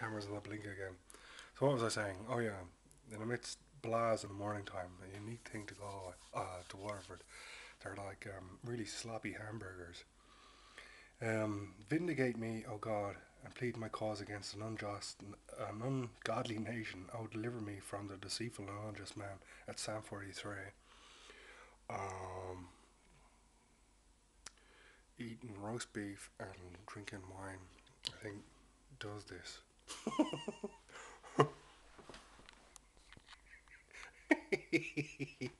cameras will blink again. So what was I saying? Oh yeah, in amidst Blaas in the morning time, a unique thing to go uh, to Waterford. They're like um, really sloppy hamburgers. Um, vindicate me, O God, and plead my cause against an unjust, an ungodly nation. Oh, deliver me from the deceitful and unjust man at Psalm 43. Um, eating roast beef and drinking wine, I think, does this. Is.